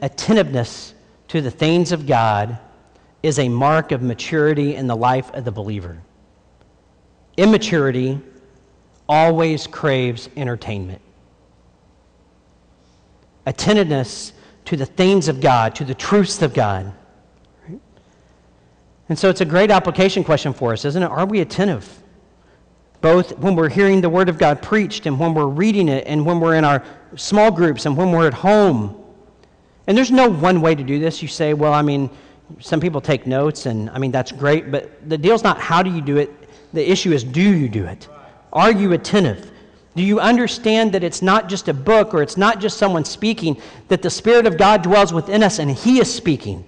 attentiveness to the things of God is a mark of maturity in the life of the believer. Immaturity always craves entertainment. Attentiveness to the things of God, to the truths of God. And so it's a great application question for us, isn't it? Are we attentive? Both when we're hearing the Word of God preached and when we're reading it and when we're in our small groups and when we're at home. And there's no one way to do this. You say, well, I mean, some people take notes, and I mean, that's great, but the deal's not how do you do it, the issue is do you do it? Are you attentive? Do you understand that it's not just a book or it's not just someone speaking, that the Spirit of God dwells within us and He is speaking?